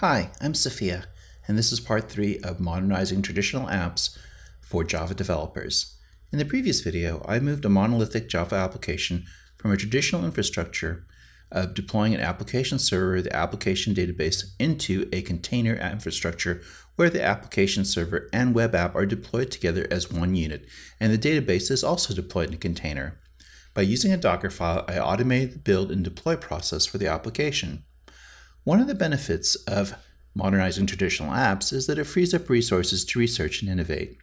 Hi, I'm Sophia, and this is part 3 of modernizing traditional apps for Java developers. In the previous video, I moved a monolithic Java application from a traditional infrastructure of deploying an application server, the application database, into a container infrastructure where the application server and web app are deployed together as one unit, and the database is also deployed in a container. By using a Docker file, I automated the build and deploy process for the application. One of the benefits of modernizing traditional apps is that it frees up resources to research and innovate.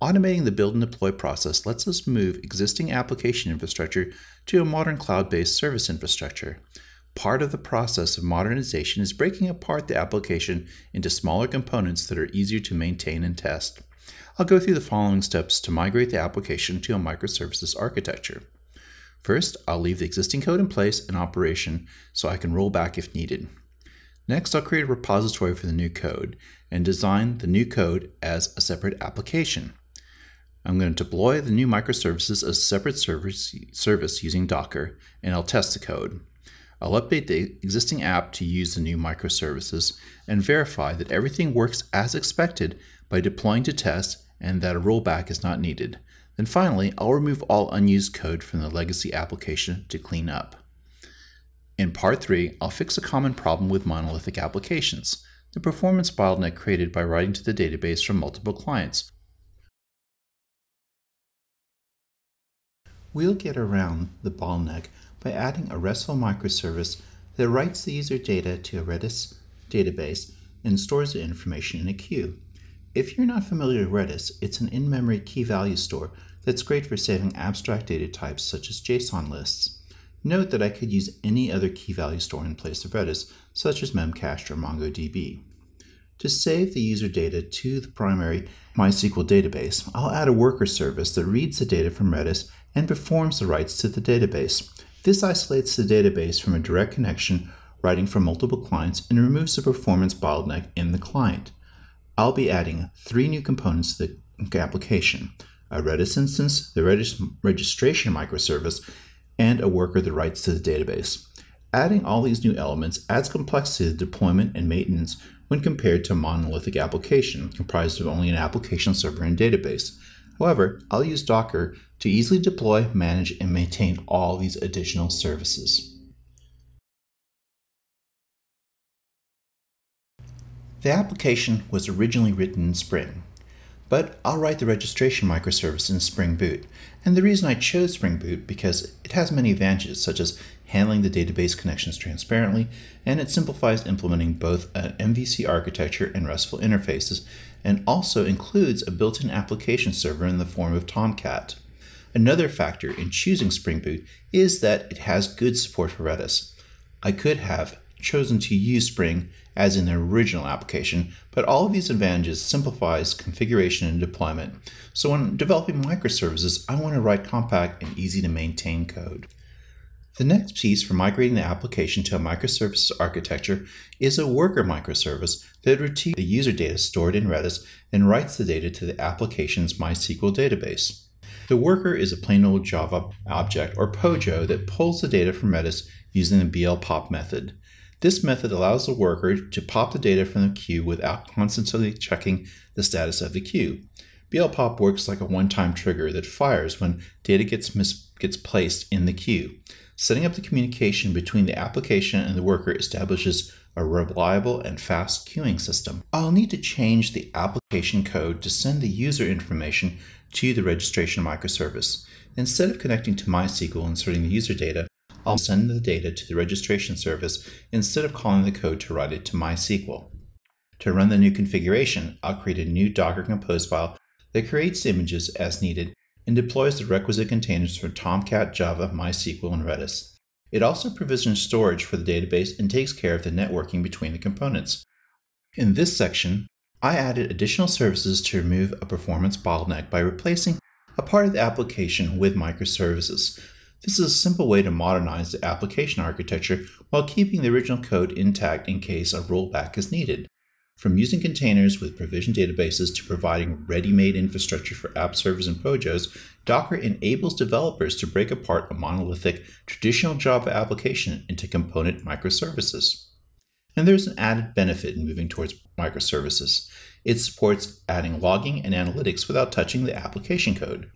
Automating the build and deploy process lets us move existing application infrastructure to a modern cloud-based service infrastructure. Part of the process of modernization is breaking apart the application into smaller components that are easier to maintain and test. I'll go through the following steps to migrate the application to a microservices architecture. First, I'll leave the existing code in place and operation so I can roll back if needed. Next, I'll create a repository for the new code and design the new code as a separate application. I'm going to deploy the new microservices as a separate service, service using Docker, and I'll test the code. I'll update the existing app to use the new microservices and verify that everything works as expected by deploying to test and that a rollback is not needed. Then finally, I'll remove all unused code from the legacy application to clean up. In part 3, I'll fix a common problem with monolithic applications, the performance bottleneck created by writing to the database from multiple clients. We'll get around the bottleneck by adding a RESTful microservice that writes the user data to a Redis database and stores the information in a queue. If you're not familiar with Redis, it's an in-memory key value store that's great for saving abstract data types such as JSON lists. Note that I could use any other key value store in place of Redis, such as Memcached or MongoDB. To save the user data to the primary MySQL database, I'll add a worker service that reads the data from Redis and performs the writes to the database. This isolates the database from a direct connection writing from multiple clients and removes the performance bottleneck in the client. I'll be adding three new components to the application, a Redis instance, the Redis registration microservice, and a worker that writes to the database. Adding all these new elements adds complexity to deployment and maintenance when compared to a monolithic application comprised of only an application server and database. However, I'll use Docker to easily deploy, manage, and maintain all these additional services. The application was originally written in Spring, but I'll write the registration microservice in Spring Boot. And the reason I chose Spring Boot because it has many advantages such as handling the database connections transparently, and it simplifies implementing both an MVC architecture and RESTful interfaces, and also includes a built-in application server in the form of Tomcat. Another factor in choosing Spring Boot is that it has good support for Redis. I could have chosen to use Spring as in the original application, but all of these advantages simplifies configuration and deployment. So when developing microservices, I want to write compact and easy to maintain code. The next piece for migrating the application to a microservices architecture is a worker microservice that retrieves the user data stored in Redis and writes the data to the application's MySQL database. The worker is a plain old Java object, or POJO, that pulls the data from Redis using the blpop method. This method allows the worker to pop the data from the queue without constantly checking the status of the queue. blpop works like a one-time trigger that fires when data gets, gets placed in the queue. Setting up the communication between the application and the worker establishes a reliable and fast queuing system. I'll need to change the application code to send the user information to the registration microservice. Instead of connecting to MySQL and inserting the user data, I'll send the data to the registration service instead of calling the code to write it to MySQL. To run the new configuration, I'll create a new Docker Compose file that creates images as needed and deploys the requisite containers for Tomcat, Java, MySQL, and Redis. It also provisions storage for the database and takes care of the networking between the components. In this section, I added additional services to remove a performance bottleneck by replacing a part of the application with microservices. This is a simple way to modernize the application architecture while keeping the original code intact in case a rollback is needed. From using containers with provisioned databases to providing ready-made infrastructure for app servers and POJOs, Docker enables developers to break apart a monolithic traditional Java application into component microservices. And there's an added benefit in moving towards microservices. It supports adding logging and analytics without touching the application code.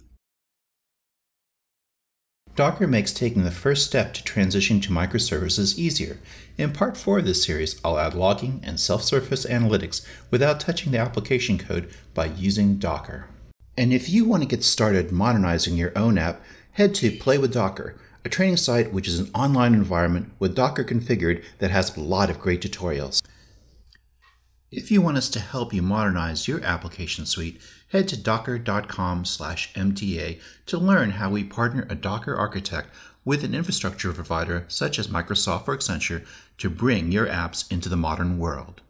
Docker makes taking the first step to transition to microservices easier. In part 4 of this series, I'll add logging and self-service analytics without touching the application code by using Docker. And if you want to get started modernizing your own app, head to Play with Docker, a training site which is an online environment with Docker configured that has a lot of great tutorials. If you want us to help you modernize your application suite, head to docker.com/mta to learn how we partner a Docker architect with an infrastructure provider such as Microsoft or Accenture to bring your apps into the modern world.